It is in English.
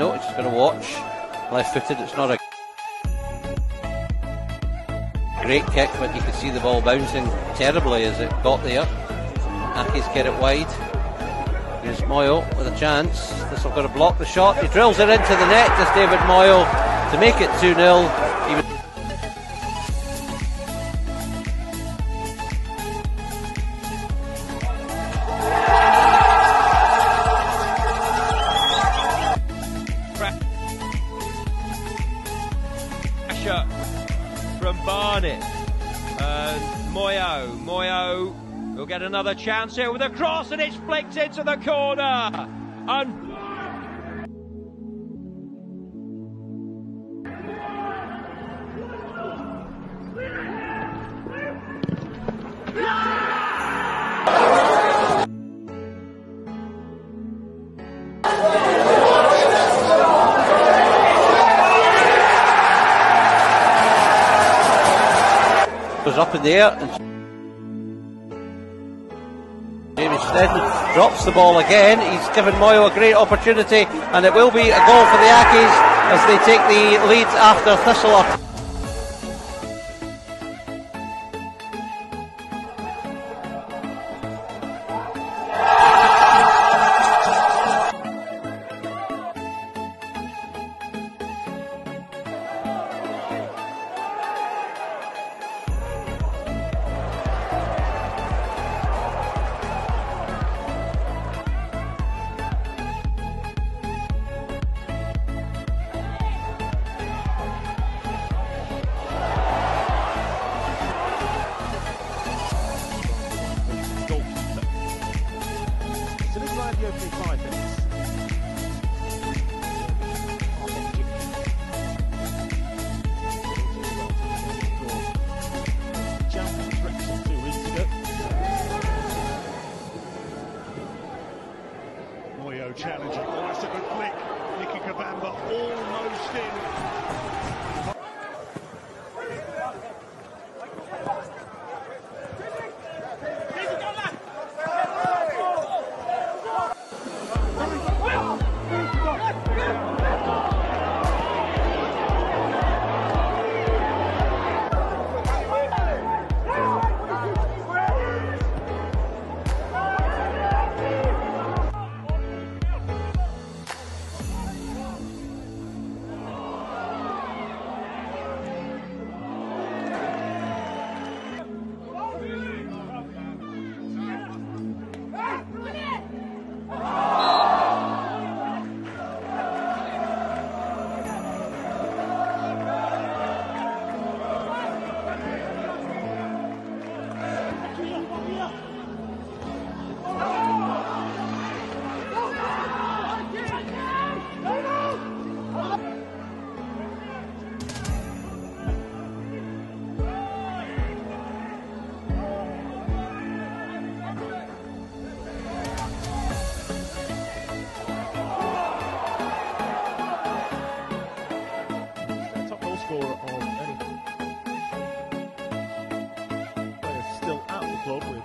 no, he's going to watch. Left footed, it's not a great kick, but you can see the ball bouncing terribly as it got there. Accies get it wide. Here's Moyo with a chance. This will going to block the shot. He drills it into the net, does David Moyo, to make it 2 0. From Barnett. And Moyo, Moyo will get another chance here with a cross and it's flicked into the corner. And up in the air and Jamie Sneddon drops the ball again. He's given Moyo a great opportunity and it will be a goal for the Accies as they take the lead after Thistle. goalkeeper. Like the five minutes. Challenging. Oh, that's a good flick. Nicke Kabamba almost in. appropriate.